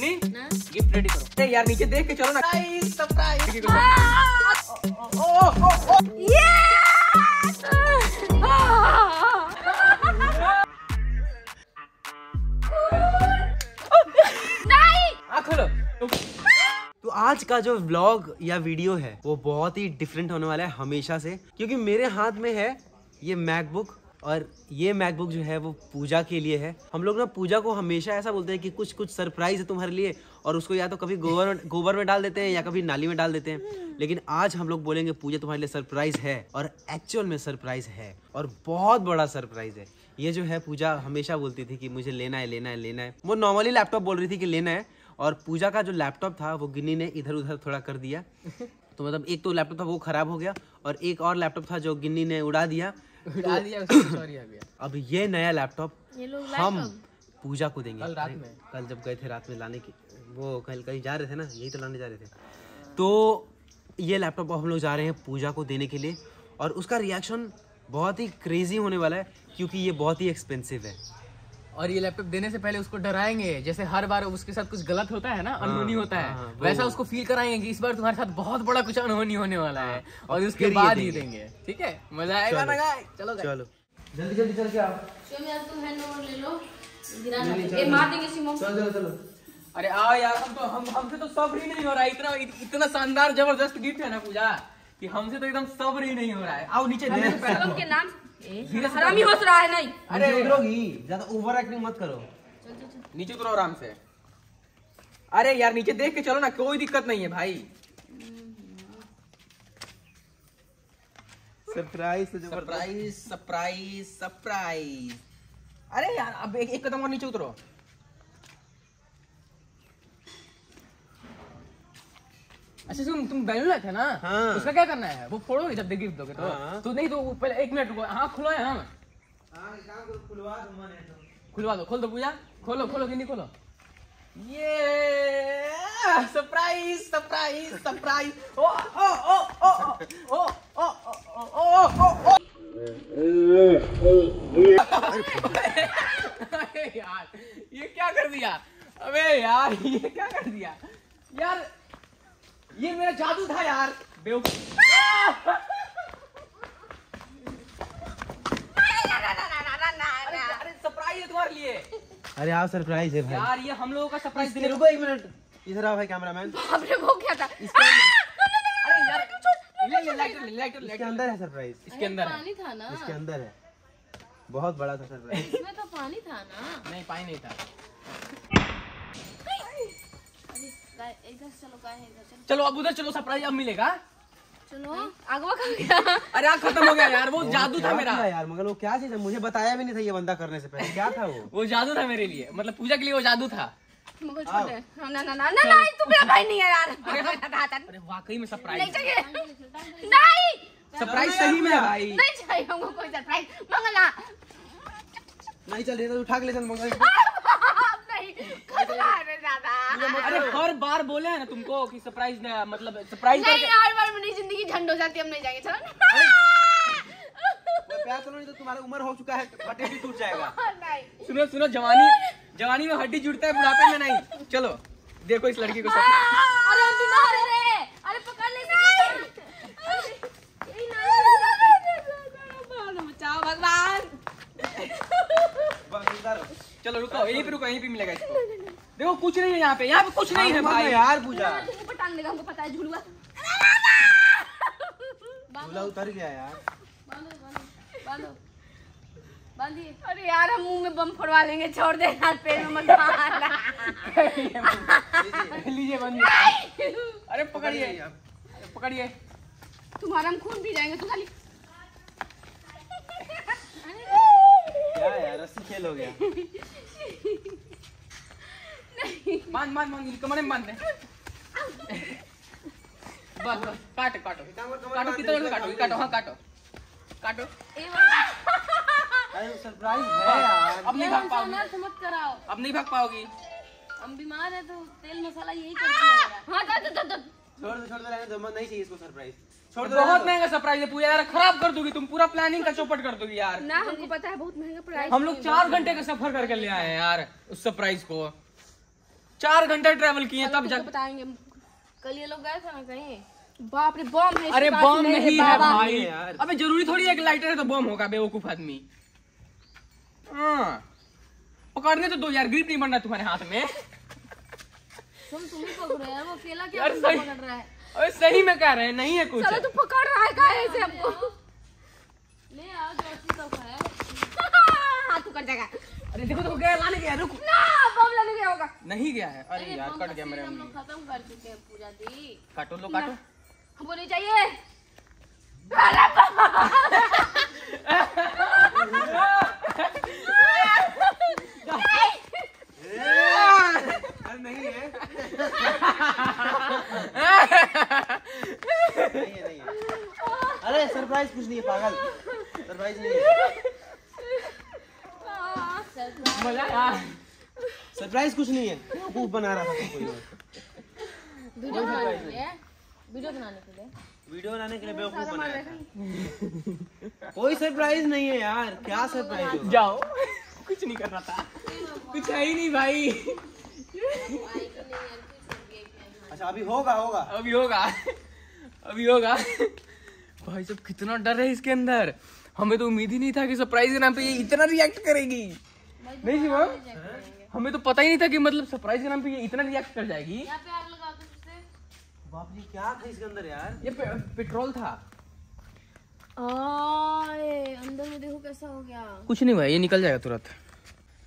गिन्नी ना? Gift ready करो। अरे यार नीचे देख के चलो ना। सरप्राइज़ सरप्राइज़ नहीं आँख खोलो। तो आज का जो व्लॉग या वीडियो है वो बहुत ही डिफरेंट होने वाला है हमेशा से क्योंकि मेरे हाथ में है ये मैकबुक और ये मैकबुक जो है वो पूजा के लिए है। हम लोग ना पूजा को हमेशा ऐसा बोलते हैं कि कुछ कुछ सरप्राइज़ है तुम्हारे लिए और उसको या तो कभी गोबर गोबर में डाल देते हैं या कभी नाली में डाल देते हैं। लेकिन आज हम लोग बोलेंगे पूजा तुम्हारे लिए सरप्राइज़ है और एक्चुअल में सरप्राइज़ है और बहुत बड़ा सरप्राइज़ है। ये जो है पूजा हमेशा बोलती थी कि मुझे लेना है लेना है लेना है। वो नॉर्मली लैपटॉप बोल रही थी कि लेना है और पूजा का जो लैपटॉप था वो गिन्नी ने इधर उधर थोड़ा कर दिया। तो मतलब एक तो लैपटॉप था वो खराब हो गया और एक और लैपटॉप था जो गिन्नी ने उड़ा दिया। सॉरी अभी अब ये नया लैपटॉप हम पूजा को देंगे। कल रात में। कल जब गए थे रात में लाने की वो कल कहीं जा रहे थे ना यही तो लाने जा रहे थे। तो ये लैपटॉप हम लोग जा रहे हैं पूजा को देने के लिए और उसका रिएक्शन बहुत ही क्रेजी होने वाला है क्योंकि ये बहुत ही एक्सपेंसिव है। और ये लैपटॉप देने से पहले उसको डराएँगे। जैसे हर बार उसके साथ कुछ गलत होता है ना अनहोनी होता है हाँ, वो- वैसा उसको फील कराएँगे कि इस बार तुम्हारे साथ बहुत बड़ा कुछ अनहोनी होने वाला है और उसके बाद ही देंगे। ठीक है? मज़ा आएगा ना चलो चलो। जल्दी जल्दी चल के आओ। तुम हैंड ओवर ले लो। ये मार देंगे शिवम चलो चलो चलो। अरे आओ यार हम तो हम हमसे तो सब्र ही नहीं हो रहा है। इतना इत, इतना शानदार ज़बरदस्त गिफ्ट है ना पूजा कि हमसे तो एकदम सब्र ही नहीं हो रहा है। आओ नीचे। के नाम हरामी हंस रहा है नहीं। अरे। उतरोगी ज़्यादा ओवर एक्टिंग मत करो। चल चल चल। नीचे उतरो आराम से। अरे यार नीचे देख के चलो ना कोई दिक्कत नहीं है भाई। सरप्राइज़ सरप्राइज़ सरप्राइज़ सरप्राइज़ अरे यार अब एक, एक कदम और नीचे उतरो। अच्छा सुन तुम बैलून लाए थे ना हाँ। उसका क्या करना है वो फोड़ोगे जब गिफ्ट दोगे तो हाँ। तो नहीं तो पहले एक मिनट रुको हाँ खुलो है हम खुलवा दो खोल दो पूजा खोलो खोलो कि नहीं खोलो ये सरप्राइज़ सरप्राइज़ सरप्राइज़ ओ ओ ओ ओ ओ ओ ओ ओ ओ ओ यार ये क्या कर दिया अबे यार ये क्या कर दिया यार ये मेरा जादू था यार। बेवकूफ़। अरे अरे सरप्राइज़ है तुम्हारे लिए। अरे आप सरप्राइज़ है भाई। यार ये हम लोगों का सरप्राइज़ देने रुको एक मिनट इधर आओ भाई कैमरामैन आपने वो क्या था। इसके अरे यार ले ले लाइटर ले लाइटर इसके अंदर है सरप्राइज़ इसके अंदर है। पानी था ना। इसके अंदर है। बहुत बड़ा था सरप्राइज़ इसमें तो पानी था ना। नहीं पानी नहीं था। चलो अब उधर चलो सरप्राइज़ अब मिलेगा। चलो। गया? अरे यार खत्म हो गया यार वो जादू था मेरा। यार मगर वो क्या चीज़ है? मुझे बताया भी नहीं था ये बंदा करने से पहले। क्या था वो? वो जादू था मेरे लिए मतलब पूजा के लिए वो जादू था। तुमको छोड़ दे। हाँ, ना ना ना ना तू मेरा भाई नहीं है यार। अरे वाकई में नहीं सरप्राइज़ चाहिए। नहीं। सरप्राइज़ सही में भाई। नहीं चाहिए हमको कोई सरप्राइज़ मंगला। नहीं चल रही तो उठा के ले चल मगर नहीं खतरा है ज़्यादा अरे हर बार बोले हैं ना तुमको कि सरप्राइज़ मतलब सरप्राइज़ नहीं करके हर बार मेरी ज़िंदगी झंड हो जाती है हम नहीं जाएँगे चलो ना प्यार करो नहीं तो तुम्हारा उम्र हो चुका है फटे भी टूट जाएगा सुनो सुनो जवानी जवानी में हड्डी जुड़ता है बुढ़ापे में नहीं चलो देखो इस लड़की को सब अरे हम बीमार है रे अरे पकड़ ले नहीं बचाओ भगवान हो। चलो रुको यहीं पे रुको यहीं पे मिलेगा इसको। देखो कुछ नहीं है यहाँ पे यहाँ पे कुछ नहीं है भाई। यार पूजा। ऊपर टांग देगा हमको पता है झुलुआ। झूला उतर गया यार। बांधो बांधिए अरे यार हम मुँह में बम फोड़वा लेंगे छोड़ दे यार पेड़ में मत मारना। लीजिए बंदी। अरे पकड़िए। पकड़िए तुम्हारा हम खून पी जाएँगे तू खाली क्या यार रस्सी खेल हो गया। बाँध बाँध बाँध कमरे में बाँध दे। बस बस काटो काटो। काटो कितना से काटो? काटो हाँ काटो। काटो। अरे सरप्राइज़ है यार। अब नहीं भाग पाओगी। मत कराओ। अब नहीं भाग पाओगी। हम बीमार है तो तेल मसाला यही करती है। हाँ छोड़ दो छोड़ दो रहने दो मत नहीं चाहिए इसको सरप्राइज़ बहुत महँगा सरप्राइज़ है पूजा यार खराब कर दोगी तुम पूरा प्लानिंग का चौपट कर दोगी यार। ना हमको पता है बहुत महँगा प्राइस हम लोग चार घंटे का सफ़र करके ले आए हैं यार उस सरप्राइज़ को। चार घंटा ट्रेवल किए तब तुमको बताएँगे कल ये लोग गए थे ना कहीं? बाप रे बम है अरे बम नहीं है भाई। यार। अबे ज़रूरी थोड़ी है कि लाइटर है तो बम होगा बेवकूफ़ आदमी। हाँ। पकड़ने तो दो यार ग्रिप नहीं बनना तुम्हारे हाथ में। तुम तुम ही पकड़ो यार वो अकेला क्या पकड़ रहा है? अबे सही में कह रहे हैं नहीं है कुछ। चलो तू पकड़ रहा है काहे से हमको? ले आओ है। हाथ तू कट जाएगा। अरे देखो देखो गया लाने गया रुक। ना बम लेने गया होगा। नहीं गया है। अरे यार कट गया मेरे हम लोग खत्म कर चुके हैं पूजा दी काटो लो काटो। हमको नहीं चाहिए। अरे नहीं है। नहीं है नहीं है। अरे सरप्राइज़ कुछ नहीं है पागल। सरप्राइज़ नहीं है। मज़ा सरप्राइज़ कुछ नहीं है। बेवकूफ़ बना रहा था कोई वीडियो बनाने के लिए। वीडियो बनाने के लिए। वीडियो बनाने के लिए बेवकूफ़ बनाया था कोई सरप्राइज़ नहीं है यार। क्या सरप्राइज़ जाओ। कुछ नहीं कर रहा था। कुछ है ही नहीं भाई। अच्छा अभी होगा होगा। अभी होगा। अभी होगा। भाई सब कितना डर है इसके अंदर। हमें तो उम्मीद ही नहीं था कि सरप्राइज़ के नाम पे ये इतना रिएक्ट करेगी। नहीं शिवा हमें तो पता ही नहीं था कि मतलब सरप्राइज़ के नाम पे ये इतना रिएक्ट कर जाएगी। यहाँ पे आग लगा दो उससे बाप रे क्या था इसके अंदर यार? ये पे, पेट्रोल था। आए अंदर में देखो कैसा हो गया। कुछ नहीं हुआ ये निकल जाएगा तुरंत।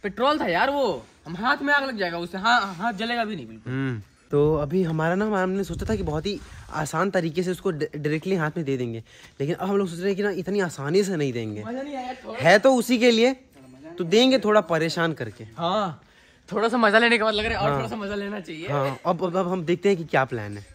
पेट्रोल था यार वो। हम हाथ में आग लग जाएगा उससे हाँ हाथ जलेगा भी नहीं बिल्कुल। तो अभी हमारा ना हमने सोचा था कि बहुत ही आसान तरीके से उसको डायरेक्टली हाथ में दे देंगे। लेकिन अब हम लोग सोच रहे हैं कि ना इतनी आसानी से नहीं देंगे। नहीं है तो उसी के लिए तो देंगे थोड़ा परेशान करके। हाँ थोड़ा सा मज़ा लेने के बाद लग रहा है और हाँ। थोड़ा सा मज़ा लेना चाहिए। हाँ अब अब हम देखते हैं कि क्या प्लान है।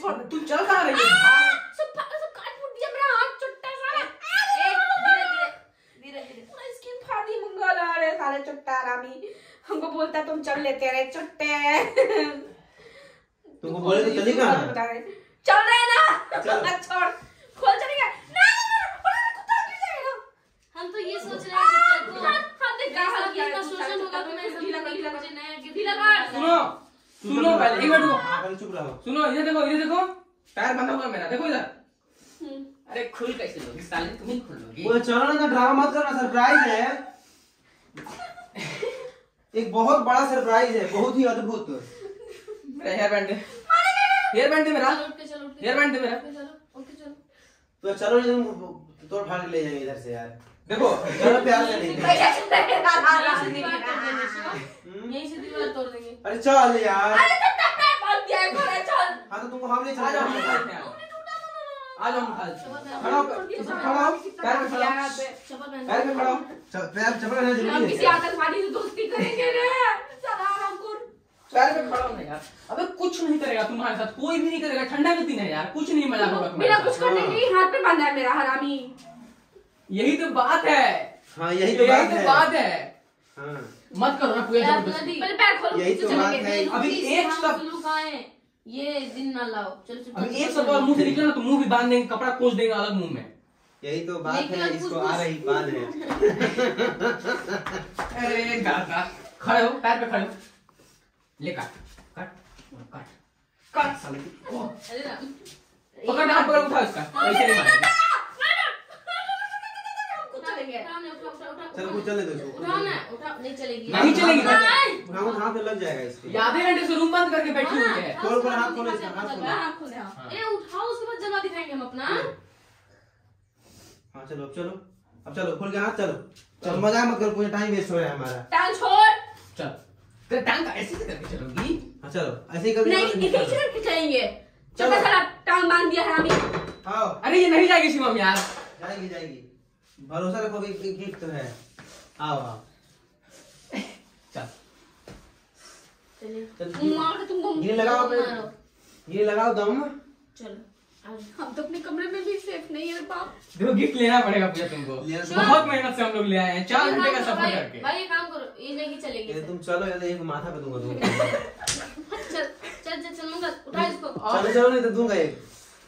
चल लेंगे चल लेंगे छोड़ का तुम चल कहाँ रही हो? सब सब काट फूट दिया मेरा हाथ चट्टा सा धीरे धीरे धीरे स्किन फाड़ दी मंगल आ रहे साले चट्टा रामी। हमको बोलता तुम चल लेते रहे चट्टे तुमको बोले तो बता रहे चल रहे ना? चल। छोड़ खोल चलेगा ना कुत्ता गिर जाएगा। हम तो ये सोच रहे हैं कि तेरे को हाथ देख ऐसा हाथ कितना किया शोषण होगा तो मैं ढीला कर, ढीला मुझे नया गिफ्ट ढीला सुनो सुनो पहले एक मिनट रुको। हाँ, चुप रहो। सुनो इधर देखो इधर देखो। टायर बंधा हुआ मेरा देखो इधर। अरे खुल कैसे लोगी? साले तुम ही खुल लोगी। वो चलो ना ड्रामा मत करना सरप्राइज़ है। एक बहुत बड़ा सरप्राइज़ है बहुत ही अद्भुत। मेरा हेयर बैंड है। हेयर बैंड है मेरा। चलो चलो हेयर बैंड है मेरा। चलो उठ चलो। तो चलो तोड़ फाड़ के ले जाएँगे इधर से यार। देखो ज़्यादा प्यार से नहीं यहीं से दीवार तोड़ देंगे। अरे चल यार अरे तो तब मैं बोल दिया एक बार चल हाँ तो हम ले आ जाओ हम चल हैं हम हैं खड़ा हो खड़ा हो पैर पे खड़ा हो। पैर पे खड़ा हो। पैर चपल रहना हम ज़रूरी किसी आतंकवादी से दोस्ती करेंगे रे। चला पैर पे खड़ा हो यार। अबे कुछ नहीं करेगा तुम्हारे साथ कोई भी नहीं करेगा। ठंडा के दिन है यार कुछ नहीं मज़ाक होगा साथ। कुछ करने के ही हाथ पे बांधा है मेरा हरामी। यही तो बात है। हाँ यही तो यही बात तो है। बात है। हाँ। मत करो ना पैर ज़बरदस्ती। पहले पैर खोलो यही तो बात है। अभी एक लोग आए ये दिन ना लाओ। चल चल अभी एक सब मुँह से निकला ना तो मुँह भी बाँध देंगे कपड़ा कोस देंगे अलग मुँह में। यही तो बात है इसको आ रही बात है। अरे दादा खड़े हो पैर पे खड़े हो। ले काट काट काट। काट साले। की। ओह, अरे ना। पकड़ हाथ पकड़ उठा इसका। ऐसे नहीं मारेगा। चलो। कुछ चलने दो इसको। उठाओ ना उठाओ नहीं चलेगी। नहीं चलेगी। ना। उठाओ हाथ पे लग जाएगा इसके। आधे घंटे से रूम बंद करके बैठी हुई है। खोल खोल हाथ खोलो इसका हाथ खोलो। हाँ, खोले, हाँ। ए उठाओ उसके बाद दिखाएँगे हम अपना। हाँ चलो अब चलो। अब चलो खोल के हाथ चलो। चलो मज़ा मत करो पूरा टाइम वेस्ट हो रहा है हमारा। टांग छोड़। चल। तेरे टांग का ऐसे से करके चलोगी? हाँ चलो ऐसे ही कभी नहीं इसे इसे खिंचाएँगे चलो। चलो। चला टांग बाँध दिया हरामी आओ। अरे ये नहीं जाएगी शिवम यार। जाएगी जाएगी। भरोसा रखो कि गिफ्ट तो है। आओ आओ। तुमको ये लगाओ ये लगाओ दम। चलो। हम तो अपने कमरे में भी सेफ़ नहीं है बाप। देखो गिफ्ट लेना पड़ेगा पूजा तुमको। बहुत मेहनत से हम लोग ले आए हैं। चार घंटे का सफ़र करके। भाई ये काम करो। ये नहीं चलेगी ये तुम चलो या तो एक माथा पे दूँगा तुमको चल चल चल चल मंगल उठा इसको। चलो चलो नहीं तो दूँगा एक।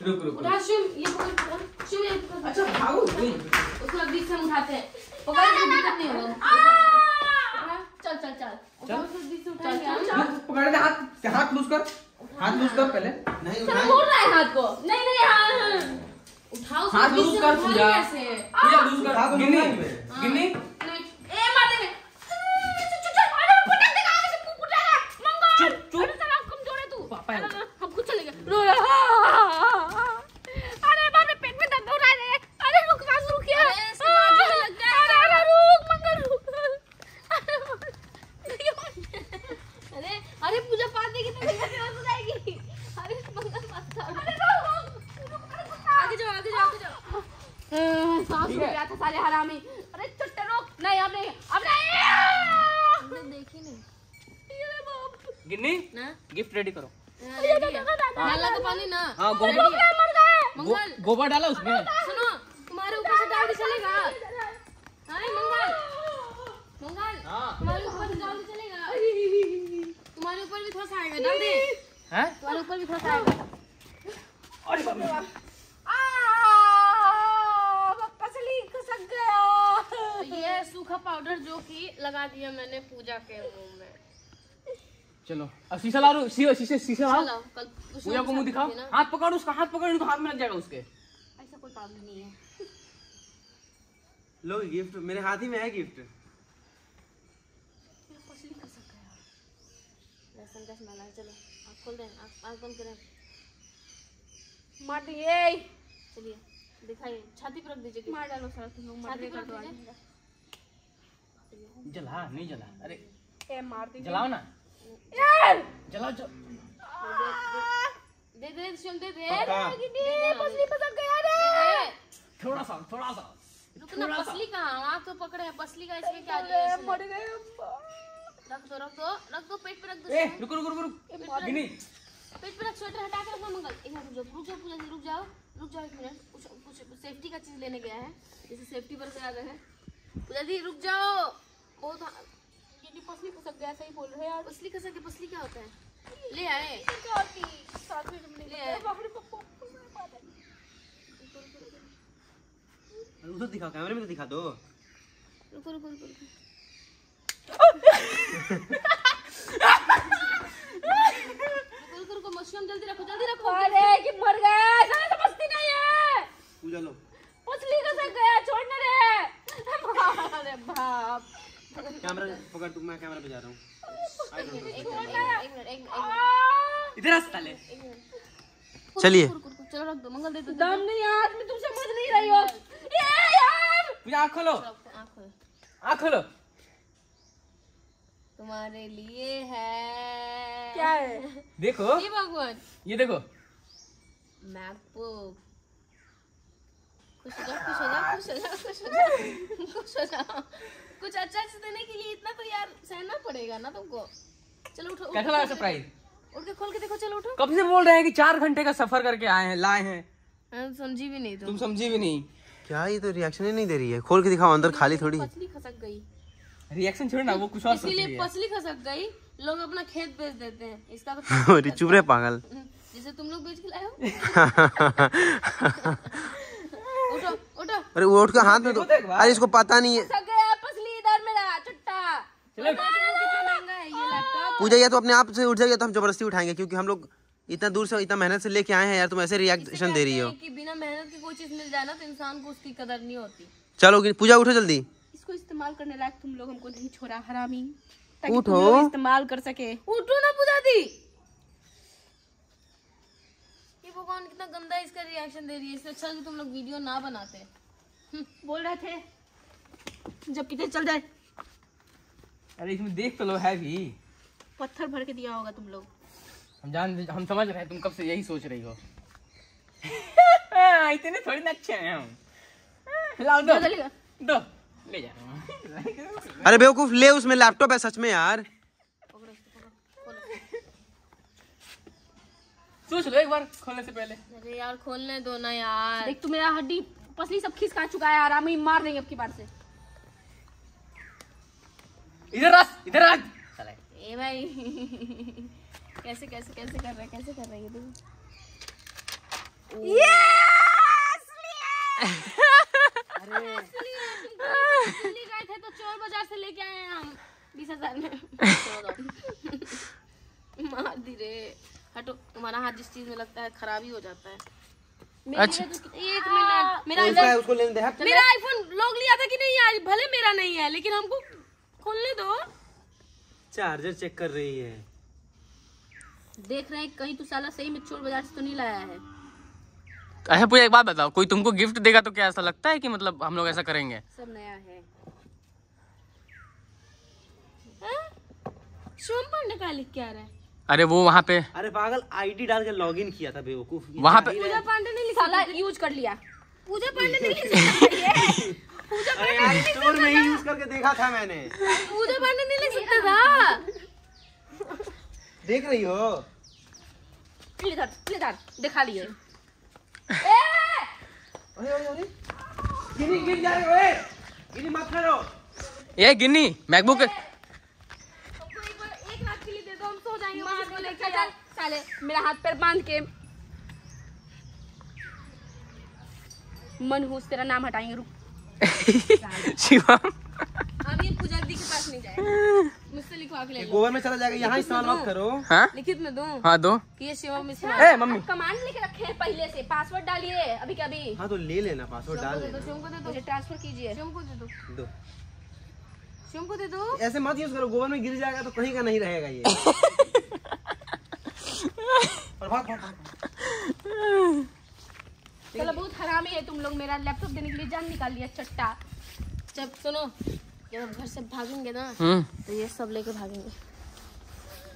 रुक रुक उठा शिव ये पकड़। शिव ये अच्छा भागो तुम। उसको बीच से उठाते हैं। पकड़ कोई दिक्कत नहीं चल चल चल। उठा पकड़ दे हाथ हाथ लूज कर। हाथ लूज कर पहले। नहीं चलो रहा है हाथ को। नहीं नहीं हाँ उठाओ हाथ लूज कर पूजा। पूजा लूज कर। गिन्नी गिन्नी नहीं, ए मार देंगे चुप चुप कमज़ोर है तू पापा है। हम खुद चलेंगे रो अरे बार में पेट में दर्द हो रहा है अरे रुक सांस रुक यार अरे, इसके बाजू में लग जाएगा। अरे अरे रुक मंगल रुक अरे अरे पूजा पाठ देगी तो मेरी बेहोश हो जाएगी अरे मंगल मत कर अरे आगे जाओ आगे जाओ आगे जाओ सांस रुक गया था साले हरामी अरे चट्टे रोक नहीं अब नहीं अब नहीं हमने देखी नहीं अरे बाप गिन्नी ना गिफ्ट रेडी करो नाला का पानी ना हाँ रेडी गोबर है। मर गए मंगल गो- गोबर डाला उसमें सुनो तुम्हारे ऊपर से डाल के चलेगा हाय मंगल मंगल हाँ। तुम्हारे ऊपर से डाल के चलेगा तुम्हारे ऊपर भी थोड़ा सा आएगा डाल दे हैं आएगा अरे बाप ये सूखा पाउडर जो कि लगा दिया मैंने पूजा के मुँह में। चलो अब शीशा ला शीशे शीशे लाओ। पूजा को मुँह दिखाओ। हाथ पकड़ उसका हाथ पकड़ तो हाथ में लग जाएगा उसके। ऐसा कोई काम नहीं है। लो गिफ्ट मेरे हाथ ही में है गिफ्ट पसली खसक गया। लहसुन का स्मेल चलो। खोल दें आँख बंद करें मार दिए चलिए दिखाइए छाती पर रख दीजिए मार डालो सारा तुम लोग छाती पर रख दीजिए जला नहीं जला अरे ए मार दीजिए जलाओ ना यार जलाओ जल दे दे शिव दे दे। पसली खसक गया रे थोड़ा सा थोड़ा सा रुक ना पसली कहाँ आँख तो पकड़े हैं पसली का इसमें क्या है? मर गए अब्बा। रख दो रख दो रख दो पेट पे रख दो ए रुको रुको रुको। रुको गिनी। पेट पे रख स्वेटर हटा के रखना मंगल। एक मिनट रुक जाओ रुक जाओ पूजा जी रुक जाओ रुक जाओ एक मिनट। कुछ कुछ सेफ्टी का चीज़ लेने गया है। जैसे सेफ्टी पर आ गए हैं। पूजा जी रुक जाओ। बहुत ये पसली खसक गया सही बोल रहे यार पसली कसा के पसली क्या होता है? ले आए क्या होती साथ में तुमने ले आए। बाप रे पप्पा उधर दिखाओ कैमरे में तो दिखा दो। रुको रुको रुको रुको रुको रुको रुको मशरूम जल्दी रखो जल्दी रखो। अरे कि मर गए साला तो पसली नहीं है। पूजा लो। पसली खसक गया? छोड़ने रे। अरे बाप। कैमरा पकड़ तू मैं कैमरा पे रहा हूँ। एक मिनट एक मिनट एक मिनट एक मिनट इधर आ साले। चलिए। चलो रख दो मंगल दे दो। दम नहीं यार मैं तुम समझ नहीं रही हो। ये यार। पूजा आँख खोलो। आँख खोलो। आँख खोलो। तुम्हारे लिए है। क्या है? देखो। ये भगवान। ये देखो। मैकबुक। खुश हो जाओ खुश हो जाओ खुश हो जाओ खुश हो जाओ खुश हो जाओ कुछ अच्छा से देने के लिए इतना तो यार सहना पड़ेगा ना तुमको। चलो उठो कैसा लगा सरप्राइज़ उठ के खोल के देखो चलो उठो। कब से बोल रहे हैं कि चार घंटे का सफ़र करके आए हैं लाए हैं? हाँ, समझी भी नहीं तुम। तुम समझी भी नहीं। क्या ये तो रिएक्शन ही नहीं दे रही है? खोल के दिखाओ अंदर खाली थोड़ी। खसक गई। रिएक्शन छोड़ ना वो कुछ और इसीलिए पसली खसक गई। लोग अपना खेत बेच देते हैं। इसका तो अरे चुप रहे पागल। जैसे तुम लोग बेच के लाए हो। उठो उठो। अरे वो उठ के हाथ में तो। अरे इसको पता नहीं है। पूजा या तो अपने आप से उठ जाएगी या तो हम ज़बरदस्ती उठाएँगे क्योंकि हम लोग इतना दूर से इतना मेहनत से लेके आए हैं यार तुम ऐसे रिएक्शन दे रही हो कि बिना मेहनत की कोई चीज़ मिल जाए ना तो इंसान को उसकी कदर नहीं होती। चलो पूजा उठो जल्दी। इसको इस्तेमाल करने लायक तुम लोग हमको नहीं छोड़ा हरामी। ताकि उठो। तुम लोग इस्तेमाल कर सके। उठो ना पूजा दी ये भगवान कितना गंदा इसका रिएक्शन दे रही है। इससे अच्छा कि तुम लोग वीडियो ना बनाते। बोल रहे थे जब कितने चल जाए। अरे इसमें देख तो लो है भी। पत्थर भर के दिया होगा तुम लोग। हम जान हम समझ रहे हैं तुम कब से यही सोच रही हो। इतने थोड़ी ना अच्छे हैं हम। लाओ दो। दो। ले जा अरे बेवकूफ़ ले उसमें लैपटॉप है सच में यार। सोच लो एक बार खोलने से पहले। अरे यार खोलने दो ना यार। देख तू मेरा हड्डी पसली सब खिसका चुका है आरामी मार देंगे अब की बार से। इधर रस इधर आ। ए भाई कैसे कैसे कैसे कर रहे हैं कैसे कर रहे हैं ये देखो दिल्ली गए थे तो चोर बाज़ार से लेके आए हैं हम। बीस हज़ार में। मार दी रे। हटो तुम्हारा हाथ जिस चीज़ में लगता है खराब ही हो जाता है। अच्छा। एक मिनट। मेरा उसको लेने दे मेरा आईफोन लोग लिया था कि नहीं यार भले मेरा नहीं है लेकिन हमको खोलने दो। चार्जर चेक कर रही है। देख रहे हैं कहीं तू साला सही में चोर बाज़ार से तो नहीं लाया है। अच्छा पूजा एक बात बताओ कोई तुमको गिफ्ट देगा तो क्या ऐसा लगता है कि मतलब हम लोग ऐसा करेंगे? सब नया है। हाँ? का लिख के आ रहा है। अरे वो वहाँ पे अरे पागल आईडी डाल के लॉगिन किया था बेवकूफ़। वहाँ पे पूजा पांडे नहीं लिखा साला यूज़ कर लिया। पूजा पांडे नहीं लिख सकता अरे यार स्टोर में ही यूज़ करके देखा था मैंने। पूजा पांडे ने लिख सकता था। देख रही हो? इधर इधर दिखा लिए अरे गिरी जा रहे हो ए! गिरी मत करो ये गिन्नी मैकबुक साले मेरा हाथ पैर बाँध के मनहूस तेरा नाम हटाएँगे रुक। शिवम। ये पूजा दी के पास नहीं जाएगा। मुझसे लिखवा के ले लो। गोबर में चला जाएगा यहाँ इस्तेमाल मत करो। हाँ? लिखित में दूँ। हाँ दो। कि ये शिवम इसमें ए मम्मी। कमांड लिख रखे हैं पहले से पासवर्ड डालिए अभी के अभी। हाँ तो ले लेना पासवर्ड डाल दो शिवम को दे दो। मुझे ट्रांसफ़र कीजिए। शिवम को दे दो। दो। शिवम को दे दो। ऐसे मत यूज़ करो गोबर में गिर जाएगा तो कहीं का नहीं रहेगा ये। चलो बहुत हरामी है तुम लोग मेरा लैपटॉप देने के लिए। जान निकाल लिया चट्टा। जब सुनो। जब हम घर से भागेंगे ना हम्म। तो ये सब लेके भागेंगे।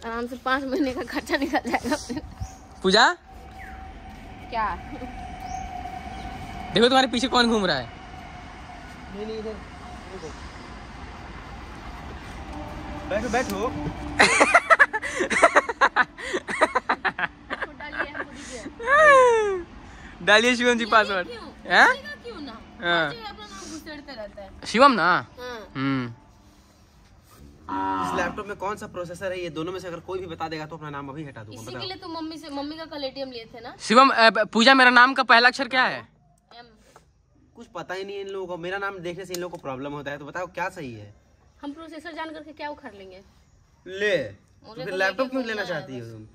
आराम से पाँच महीने का खर्चा निकल जाएगा पूजा? क्या? देखो तुम्हारे पीछे कौन घूम रहा है। नहीं नहीं इधर बैठो बैठो। डालिए शिवम जी पासवर्ड क्यों? हैं? हाँ। है। शिवम ना? हाँ। इस लैपटॉप में कौन सा प्रोसेसर है? ये दोनों में से अगर कोई भी बता देगा तो अपना नाम अभी हटा दूँगा इसी के लिए तो मम्मी से मम्मी का कल एटीएम लिए थे ना? शिवम पूजा मेरा नाम का पहला अक्षर क्या है? एम कुछ पता ही नहीं इन लोगों को। मेरा नाम देखने से इन लोगों को प्रॉब्लम होता है तो बताओ क्या सही है? हम प्रोसेसर जान करके क्या उखाड़ लेंगे? ले मुझे तो तो लैपटॉप क्यों लेना चाहती हो तुम?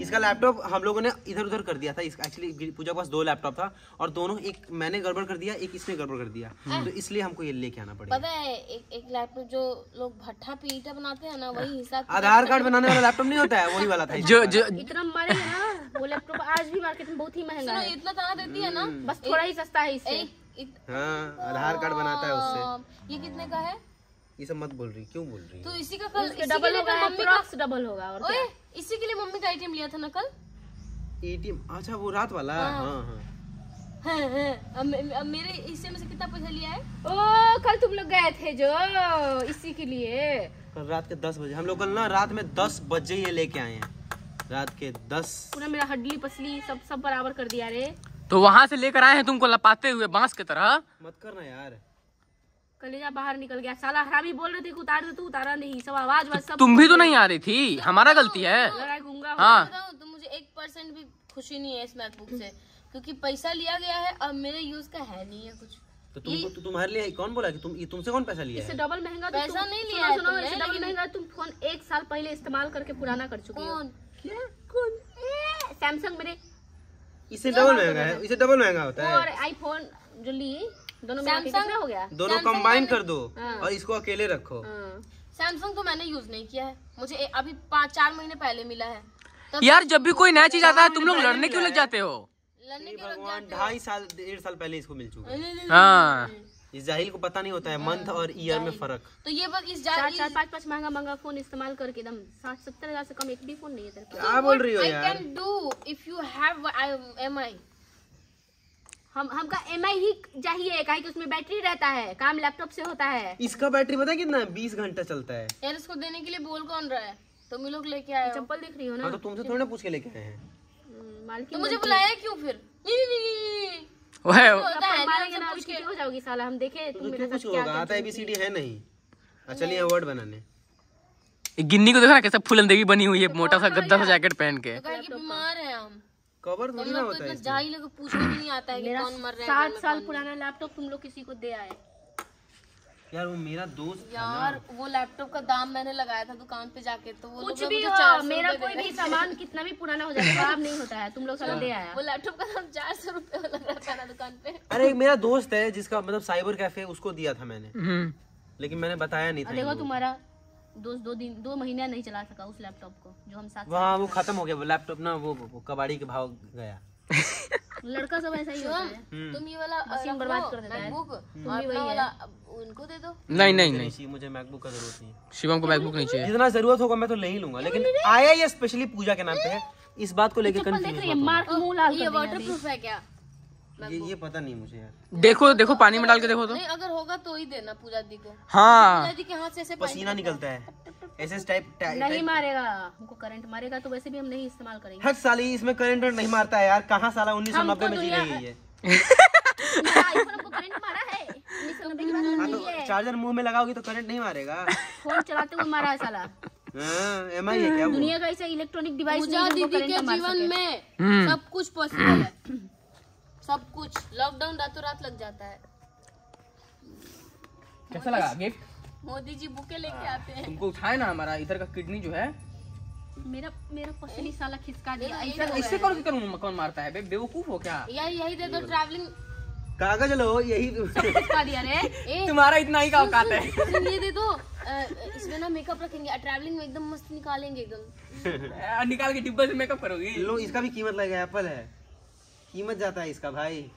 इसका लैपटॉप हम लोगों ने इधर उधर कर दिया था। इसका एक्चुअली पूजा के पास दो लैपटॉप था और दोनों एक मैंने गड़बड़ कर दिया एक इसने गड़बड़ कर दिया। तो इसलिए हमको ये लेके आना पड़ेगा। पता है एक एक लैपटॉप जो लोग भट्ठा पीटा बनाते हैं ना वही हिसाब आधार कार्ड बनाने वाला लैपटॉप नहीं होता है वही वाला था। जो जो इतना मारेंगे ना वो लैपटॉप आज भी मार्केट में बहुत ही महँगा है। इतना ताना देती है ना। बस थोड़ा ही सस्ता है इससे। हाँ आधार कार्ड बनाता है उससे। ये कितने का है? ये सब मत बोल रही क्यों बोल रही तो इसी का कल इसके इसी के डबल होगा मम्मी का डबल होगा और ओए इसी के लिए मम्मी का एटीएम लिया था ना कल? एटीएम अच्छा वो रात वाला हाँ। हाँ हाँ, हाँ, अब अब मेरे हिस्से में से कितना पैसा लिया है? ओ कल तुम लोग गए थे जो इसी के लिए। कल रात के दस बजे हम लोग कल ना रात में दस बजे ये लेके आए हैं। रात के दस। पूरा मेरा हड्डी पसली सब सब बराबर कर दिया रे। तो वहाँ से लेकर आए हैं तुमको लपाते हुए बाँस की तरह? मत करना यार। कलेजा बाहर निकल गया। साला हरामी बोल रहे थे कि उतार दे तू उतारा नहीं। सब आवाज़ वाज सब तुम भी तो नहीं आ रही थी। हमारा गलती है। हो। तो मुझे एक परसेंट भी खुशी नहीं है इस मैकबुक से। क्योंकि पैसा लिया गया है और मेरे यूज़ का है नहीं है कुछ। तो तुमको तो तुम्हारे लिए कौन बोला कि तुम ये तुमसे कौन पैसा लिया इससे डबल महँगा तो पैसा नहीं लिया है सुनो, इससे डबल महँगा तुम फ़ोन एक साल पहले इस्तेमाल करके पुराना कर चुकी हो। कौन? कौन? सैमसंग मेरे। इससे डबल महँगा है? इससे डबल महँगा होता है। और आईफोन जो ली दोनों में हो गया? दोनों कंबाइन कर दो हाँ। और इसको अकेले रखो। हाँ। सैमसंग तो मैंने यूज़ नहीं किया है। मुझे अभी पाँच चार महीने पहले मिला है। तब यार जब भी कोई नया चीज़ आता है तुम लोग लड़ने क्यों लग जाते हो? लड़ने के भगवान ढाई साल डेढ़ साल पहले इसको मिल चुका है। हाँ। इस जाहिल को पता नहीं होता है मंथ और ईयर में फ़र्क। तो ये बस इस चार चार पाँच पाँच महँगा महँगा फ़ोन इस्तेमाल करके एकदम साठ सत्तर हज़ार से कम एक भी फ़ोन नहीं है क्या बोल रही हो आई यार? Can do if you have am I हम हमका एम आई ही चाहिए काहे कि उसमें बैटरी रहता है काम लैपटॉप से होता है। इसका बैटरी पता है कितना? बीस घंटा चलता है। यार इसको देने के लिए बोल कौन रहा है? तुम लोग लेके आए चप्पल देख रही हो ना? हाँ तो तुमसे थोड़ी ना पूछ के लेके आए हैं। हम्म, मालकिन तो मुझे बुलाया क्यों फिर? वह होता है ना मारेंगे ना उसकी हो जाओगी साला? हम देखे तुम तो मेरे क्यों साथ कुछ होगा? आता एबीसीडी है। नहीं। अच्छा चलिए वर्ड बनाने। गिन्नी को देखो ना कैसे फुलंदेगी बनी हुई है मोटा सा गद्दा सा जैकेट पहन के। तो बीमार है हम। कवर थोड़ी ना तो होता है इतना जाहिल है कि पूछने भी नहीं आता है कि कौन मर रहा है सात साल पुराना लैपटॉप तुम लोग किसी को दे आए। यार वो मेरा दोस्त था यार वो लैपटॉप का दाम मैंने लगाया था दुकान पे जाके तो वो कुछ भी हो मेरा कोई भी सामान कितना भी पुराना हो जाए खराब नहीं होता है तुम लोग साला दे आया। वो लैपटॉप का दाम चार सौ रुपए लग रहा था ना दुकान पे। अरे एक मेरा दोस्त है जिसका मतलब साइबर कैफ़े उसको दिया था मैंने। हम्म। लेकिन मैंने बताया नहीं था देखो तुम्हारा दोस्त दो दिन दो महीने नहीं चला सका उस लैपटॉप को जो हम साथ वहाँ वो खत्म हो गया वो लैपटॉप ना वो, वो कबाड़ी के भाव गया। लड़का सब ऐसा ही होता है। हम्म। तुम ये वाला मशीन बर्बाद कर देता है। है। वाला उनको दे दो। नहीं नहीं नहीं। मुझे मैकबुक का ज़रूरत नहीं। शिवम को मैकबुक नहीं चाहिए। जितना ज़रूरत होगा मैं तो ले ही लूँगा लेकिन आया ये स्पेशली पूजा के नाम पे है इस बात को लेकर कंफ्यूज है मार्क मुँह लाल ये कर दिया वाटर प्रूफ है क्या? ये ये पता नहीं मुझे यार। देखो देखो पानी में डाल के देखो तो। नहीं अगर होगा तो ही देना पूजा दी को। हाँ। पूजा दी के हाथ से ऐसे पसीना निकलता है। ऐसे टाइप नहीं मारेगा हमको करंट मारेगा तो वैसे भी हम नहीं इस्तेमाल करेंगे। हर साल ही इसमें करंट नहीं मारता है यार। कहाँ साला उन्नीस सौ नब्बे में जी रही है? है। हाँ तो चार्जर मुँह में लगाओगी तो करंट नहीं मारेगा। फ़ोन चलाते हुए मारा है साला। एम आई है क्या दुनिया का ऐसा इलेक्ट्रॉनिक डिवाइस पूजा दीदी के जीवन में सब कुछ पॉसिबल है। सब कुछ। लॉकडाउन रातों रात लग जाता है। कैसा लगा? गिफ्ट मोदी जी बुके लेके आते हैं। तुमको उठाए ना हमारा इधर का किडनी जो है। मेरा मेरा पसली साला खिसका दिया। इससे कौन करूँ कौन मारता है? बे बेवकूफ़ हो क्या? यही यही दे दो ट्रैवलिंग कागज़ लो यही खिसका दिया रे। तुम्हारा इतना ही का औकात है। ये दे दो। इसमें ना मेकअप रखेंगे। ट्रैवलिंग में एकदम मस्त निकालेंगे एकदम। निकाल के डिब्बे से मेकअप करोगी। लो इसका भी कीमत लगेगा एप्पल है। कीमत जाता है इसका भाई।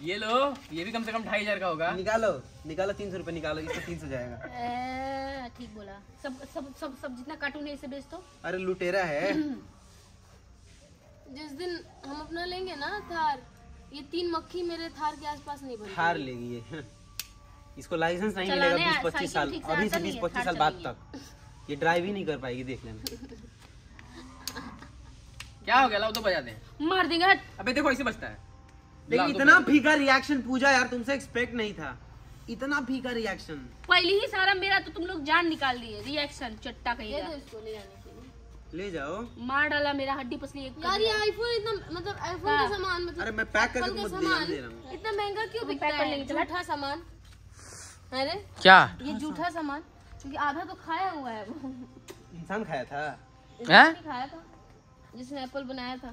ये लो ये भी कम से कम ढाई हज़ार का होगा। निकालो निकालो तीन सौ रुपए निकालो इसका तीन सौ जाएगा। ठीक बोला। सब सब सब सब जितना कार्टून है इसे बेच दो। अरे लुटेरा है। जिस दिन हम अपना लेंगे ना थार ये तीन मक्खी मेरे थार के आसपास नहीं बनी हार लेगी ये। इसको लाइसेंस नहीं मिलेगा बीस पच्चीस साल अभी से बीस पच्चीस साल बाद तक। ये ड्राइव ही नहीं कर पाएगी देख लेना क्या हो गया? लाओ तो बजा दे। मार देंगे हट। अबे देखो ऐसे बचता है। लेकिन इतना फीका रिएक्शन पूजा यार तुमसे एक्सपेक्ट नहीं था। इतना फीका रिएक्शन पहले ही सारा मेरा तो तुम लोग जान निकाल दिए। रिएक्शन चट्टा इसको ले जाने ले जाओ। मार डाला मेरा हड्डी पसली एक यार ये आईफोन इतना मतलब आईफोन का सामान मतलब अरे मैं पैक करके तुमको दे रहा हूँ। इतना महँगा क्यों बिकता पैक कर है? लेंगे, झूठा सामान। अरे क्या? ये झूठा सामान। क्योंकि आधा तो खाया हुआ है वो। इंसान खाया था। हैं? नहीं खाया था। जिसने एप्पल बनाया था।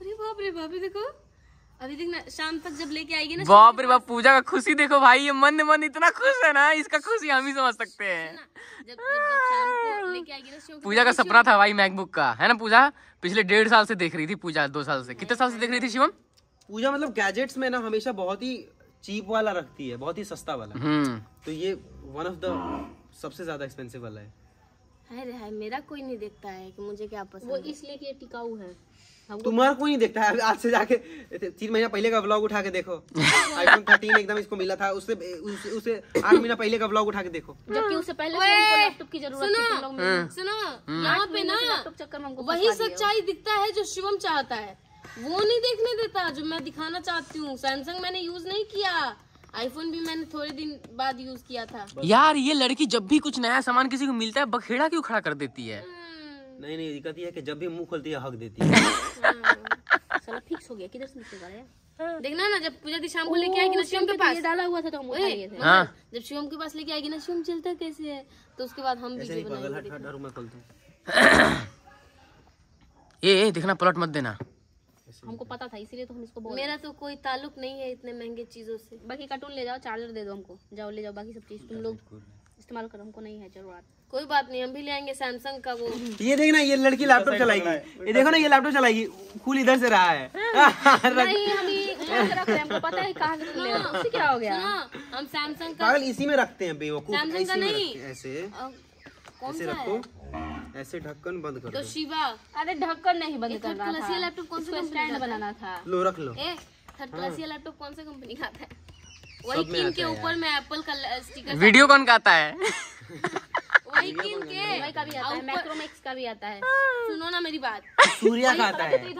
अरे बाप रे बाप देखो। अभी देखना शाम तक जब लेके आएगी ना बाप रे बाप पूजा का खुशी देखो भाई ये मन मन इतना खुश है ना इसका खुशी हम ही समझ सकते हैं। जब जब जब शाम को लेके आएगी ना शिव को पूजा का सपना था भाई मैकबुक का है ना पूजा? पिछले डेढ़ साल से देख रही थी पूजा दो साल से। कितने साल से देख रही थी शिवम? पूजा मतलब गैजेट्स में ना हमेशा बहुत ही चीप वाला रखती है बहुत ही सस्ता वाला। हम्म। तो ये वन ऑफ़ द सबसे ज़्यादा एक्सपेंसिव वाला है। हाय रे हाय मेरा कोई नहीं देखता है कि मुझे क्या पसंद वो इसलिए कि टिकाऊ है। तुम्हारा कोई नहीं देखता है। आज से जाके तीन महीना पहले का व्लॉग उठा के देखो। आईफोन थर्टीन एकदम इसको मिला था उससे उस- उसे आठ महीना पहले का व्लॉग उठा के देखो। जबकि उससे पहले से लैपटॉप की ज़रूरत थी तुम लोग मिले। सुनो यहाँ पे ना लैपटॉप चक्कर में वही हो। सच्चाई दिखता है जो शिवम चाहता है। वो नहीं देखने देता जो मैं दिखाना चाहती हूँ। सैमसंग मैंने यूज़ नहीं किया। आईफोन भी मैंने थोड़े दिन बाद यूज़ किया था। यार ये लड़की जब भी कुछ नया सामान किसी को मिलता है बखेड़ा क्यों खड़ा कर देती है? नहीं नहीं दिक्कत ये है कि जब भी मुँह खोलती है हक देती है। साला फिक्स हो गया। किधर से निकलेगा रे देखना ना जब पूजा दी शाम को लेके आएगी ना शिवम के पास। डाला हुआ था तो हम उठा लिए थे। हाँ। जब शिवम के पास लेके आएगी ना शिवम चलता कैसे है? तो उसके बाद हम पागल बनाएँगे हट हट हट मैं खोलता हूँ। ए ए, देखना पलट मत देना। हमको पता था इसीलिए तो हम इसको बोल मेरा तो कोई ताल्लुक नहीं है इतने महँगे चीज़ों से। बाकी कार्टून ले जाओ चार्जर दे दो हमको। जाओ ले जाओ बाकी सब चीज़। तुम लोग इस्तेमाल करो हमको नहीं है ज़रूरत। कोई बात नहीं हम भी ले आएँगे सैमसंग का वो। ये देखना ये लड़की लैपटॉप चलाएगी। ये देखो ना ये लैपटॉप चलाएगी। फूल इधर से रहा है। हैं। हमको पता है कहाँ से तुम ले रहे हो। उससे क्या हो गया? हम सैमसंग का इसी में रखते हैं बेवकूफ़ Samsung का नहीं। ऐसे। कौन ऐसे सा रखो। है? ऐसे ढक्कन बंद कर तो शिवा अरे ढक्कन नहीं बंद कर रहा क्लास था। लैपटॉप कौन सा स्टैंड बनाना था। लो रख लो। ए थर्ड क्लास लैपटॉप कौन सा कंपनी का आता है वही किंग किन के ऊपर में एप्पल का स्टिकर वीडियो कौन का आता है? वही किन के? MI का भी आता है मैक्रोमैक्स का भी आता है। सुनो ना मेरी बात। सूर्या का आता है।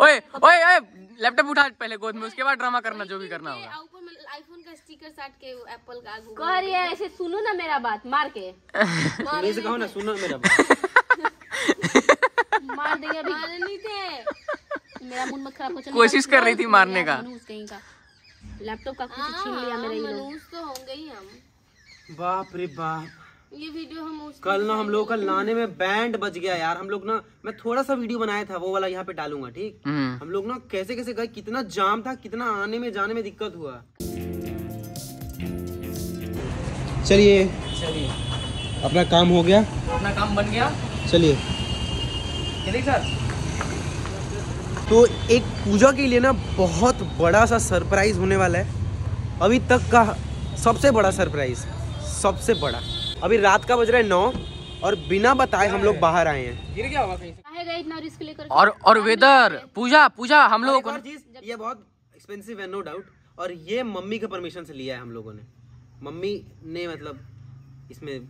ओए ओए ओए लैपटॉप उठा पहले गोद में उसके बाद ड्रामा करना जो भी करना होगा। ऊपर आईफोन का स्टिकर साट के एप्पल का Google कह रही है ऐसे सुनो ना मेरा बात मार के। मेरे से कहो ना सुनो मेरा बात। मार देंगे अभी। मारे नहीं थे। मेरा मुँह मत खराब हो चलो कोशिश कर रही थी मारने का। लैपटॉप का। कुछ हाँ, छीन लिया मेरा ये लोग तो होंगे ही हम। बाप रे बाप। ये वीडियो हम उस कल ना हम लोग का लाने में बैंड बज गया यार। हम लोग ना मैं थोड़ा सा वीडियो बनाया था वो वाला यहाँ पे डालूँगा ठीक? हम्म। हम लोग ना कैसे कैसे गए कितना जाम था कितना आने में जाने में दिक्कत हुआ। चलिए। चलिए। अपना काम हो गया। अपना काम बन गया। चलिए। चलिए सर। तो एक पूजा के लिए ना बहुत बड़ा सा सरप्राइज़ होने वाला है। अभी तक का सबसे बड़ा सरप्राइज़ सबसे बड़ा। अभी रात का बज रहा है नौ और बिना बताए हम लोग बाहर आए हैं। गिर गया होगा कहीं से। इतना रिस्क लेकर और और वेदर पूजा पूजा हम लोगों को ये बहुत एक्सपेंसिव है नो डाउट और ये मम्मी के परमिशन से लिया है हम लोगों ने। मम्मी ने मतलब इसमें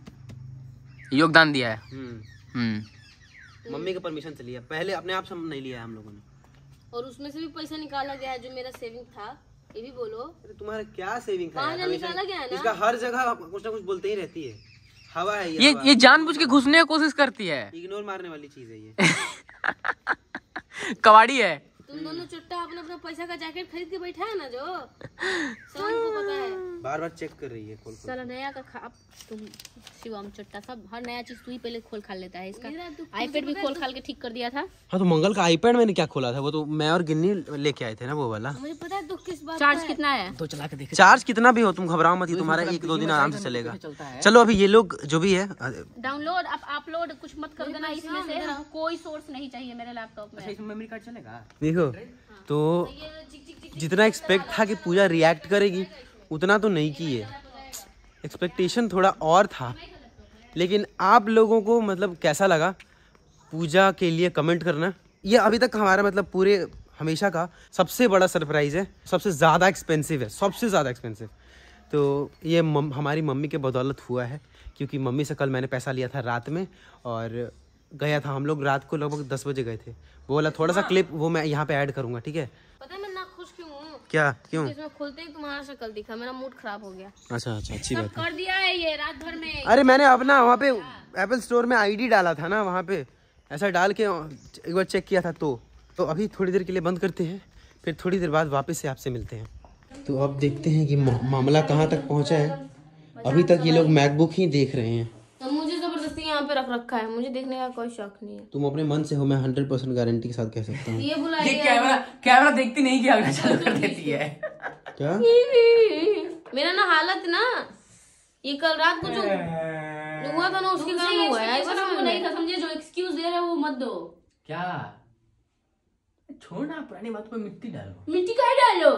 योगदान दिया है। हम्म। हम्म। मम्मी के परमिशन से लिया। पहले अपने आप से नहीं लिया है हम लोगों ने। और उसमें से भी पैसा निकाला गया है जो मेरा सेविंग था। ये भी बोलो। तुम्हारा क्या सेविंग था निकाला गया है ना? इसका हर जगह कुछ ना कुछ बोलते ही रहती है। हवा है ये ये हवा। ये जानबूझ के घुसने की कोशिश करती है। इग्नोर मारने वाली चीज़ है ये। कवाड़ी है। तुम दोनों चुट्टा अपना अपना पैसा का जैकेट खरीद के बैठा है ना जो। सबको पता है। बार बार चेक कर रही है खोल खोल। साला नया का खा अब तुम शिवम चट्टा सब हर नया चीज़ तू ही पहले खोल खाल लेता है इसका। आईपैड भी खोल खाल के ठीक कर दिया था। हाँ तो मंगल का आईपैड मैंने क्या खोला था? वो तो मैं और गिन्नी लेके आए थे ना वो वाला। मुझे पता है दुख किस बात चार्ज कितना है? तो चला के देखे। चार्ज कितना भी हो तुम घबराओ मत ये तुम्हारा एक दो दिन आराम से चलेगा। चलो अभी ये लोग जो भी है डाउनलोड अपलोड कुछ मत कर देना इसमें से कोई सोर्स नहीं चाहिए मेरे लैपटॉप में। मेमोरी कार्ड चलेगा? देखो तो जितना एक्सपेक्ट था कि पूजा रिएक्ट करेगी उतना तो नहीं की है। एक्सपेक्टेशन थोड़ा और था। लेकिन आप लोगों को मतलब कैसा लगा? पूजा के लिए कमेंट करना। ये अभी तक हमारा मतलब पूरे हमेशा का सबसे बड़ा सरप्राइज़ है सबसे ज़्यादा एक्सपेंसिव है सबसे ज़्यादा एक्सपेंसिव तो ये मम, हमारी मम्मी के बदौलत हुआ है क्योंकि मम्मी से कल मैंने पैसा लिया था रात में और गया था हम लोग रात को लगभग दस बजे गए थे। वो वाला थोड़ा सा क्लिप वो मैं यहाँ पे ऐड करूँगा ठीक है? पता है मैं ना खुश क्यों हूँ? क्या? क्यों? इसमें खुलते ही तुम्हारा शक्ल दिखा मेरा मूड खराब हो गया। अच्छा अच्छा अच्छी बात कर दिया है ये रात भर में। अरे मैंने अपना वहाँ पे एप्पल स्टोर में आईडी डाला था ना वहाँ पे। ऐसा डाल के एक बार चेक किया था तो। तो अभी थोड़ी देर के लिए बंद करते हैं फिर थोड़ी देर बाद वापस से आपसे मिलते हैं। तो अब देखते हैं कि मामला कहाँ तक पहुँचा है। अभी तक ये लोग मैकबुक ही देख रहे हैं तो मुझे ज़बरदस्ती यहाँ पे रख रखा है। मुझे देखने का कोई शौक नहीं है। तुम अपने मन से हो मैं हंड्रेड परसेंट गारंटी के साथ कह सकता हूँ। ये बुलाइए कैमरा कैमरा देखती नहीं कि अगला चालू कर देती है। क्या? मेरा ना हालत ना ये कल रात को जो हुआ था ना उसके कारण हुआ है। ऐसा समझ नहीं था समझे? जो एक्सक्यूज दे रहे हो वो मत दो। क्या? छोड़ ना पुरानी बात पे मिट्टी डालो। मिट्टी का डालो?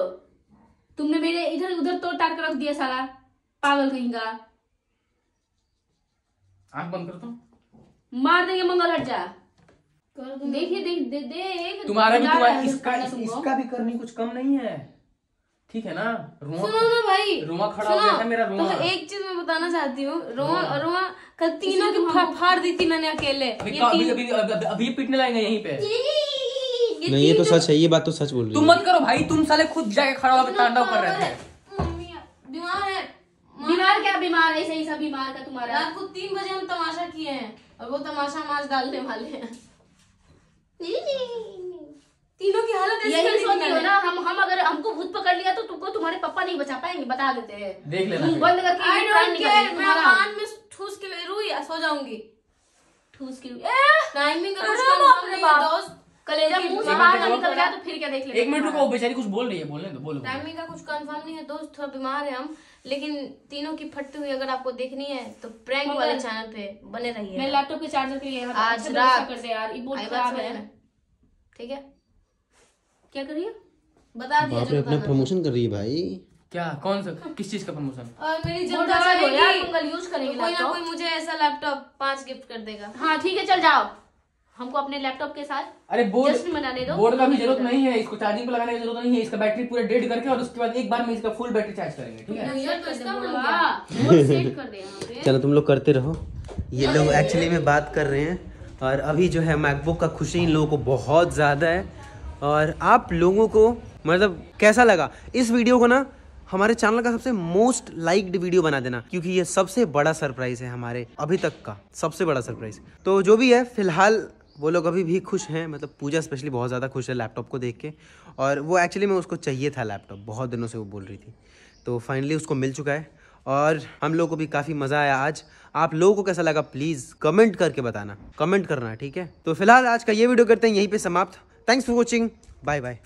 तुमने मेरे इधर उधर तोड़ ताड़ कर रख दिया सारा पागल कहीं का। आँख बंद कर तो मार देंगे मंगल हट जा। देखिए देख दे देख तुम्हारा भी तुम्हारा इसका इस, इसका भी करनी कुछ कम नहीं है। ठीक है ना? रोमा सुनो ना भाई। रोमा खड़ा हो गया था मेरा रोमा। तो एक चीज़ मैं बताना चाहती हूँ। रोमा रोमा। कल तीनों की फा- फाड़ दी थी मैंने अकेले। अभी ये अभी अभी अभी अभी पीटने लाएँगे यहीं पे। ये नहीं ये तो सच है ये बात तो सच बोल रही तुम मत करो भाई तुम साले खुद जाके खड़ा होकर तांडव कर रहे थे। मम्मी बीमार है बीमार क्या बीमार है? सही सा बीमार का तुम्हारा। रात को तीन बजे हम तमाशा किए हैं और वो तमाशा माज डालने वाले हैं। तीनों की हालत ऐसी कर दी थी ना हम हम अगर हमको भूत पकड़ लिया तो तुमको तुम्हारे पापा नहीं बचा पाएँगे बता देते हैं। देख लेना बंद करके मैं कान में ठूस के रोई या सो जाऊँगी। ठूस की टाइमिंग का कुछ रे नहीं है, दोस्त। कलेजा मुँह से बाहर ना निकल गया तो फिर क्या देख लेते एक मिनट रुको बेचारी कुछ बोल रही है बोलने दो बोलो टाइमिंग का कुछ कंफर्म नहीं है दोस्त थोड़ा बीमार है हम लेकिन तीनों की फटती हुई अगर आपको देखनी है तो प्रैंक वाले चैनल पे बने रहिए। मैं लैपटॉप के चार्जर के लिए आज रात। कर दे यार ये बहुत खराब है। ठीक है? क्या कर रही है? बता दिया अपना प्रमोशन कर रही है भाई। क्या कौन सा किस चीज़ का प्रमोशन मेरी जनता कोई ना कोई मुझे ऐसा लैपटॉप पाँच गिफ्ट कर देगा। हाँ ठीक है चल जाओ। हमको अपने लैपटॉप के साथ अरे बोर्ड मनाने दो। बोर्ड का भी ज़रूरत नहीं है इसको चार्जिंग पे लगाने की ज़रूरत नहीं है इसका बैटरी पूरा डेड करके और उसके बाद एक बार में इसका फुल बैटरी चार्ज करेंगे ठीक है? ये तो इसका बन गया बोर्ड सेट कर दे यहाँ पे। चलो तुम लोग करते रहो। ये लोग एक्चुअली में बात कर रहे हैं और अभी जो है मैकबुक का खुशी इन लोगों को बहुत ज़्यादा है और आप लोगों को मतलब कैसा लगा? इस वीडियो को ना हमारे चैनल का सबसे मोस्ट लाइक्ड वीडियो बना देना क्योंकि ये सबसे बड़ा सरप्राइज़ है हमारे अभी तक का सबसे बड़ा सरप्राइज़ तो जो भी है फ़िलहाल वो लोग अभी भी खुश हैं मतलब पूजा स्पेशली बहुत ज़्यादा खुश है लैपटॉप को देख के। और वो एक्चुअली में उसको चाहिए था लैपटॉप बहुत दिनों से वो बोल रही थी। तो फाइनली उसको मिल चुका है। और हम लोगों को भी काफ़ी मज़ा आया आज। आप लोगों को कैसा लगा प्लीज़ कमेंट करके बताना। कमेंट करना, ठीक है? तो फ़िलहाल आज का ये वीडियो करते हैं, यहीं पर समाप्त। Thanks for watching bye bye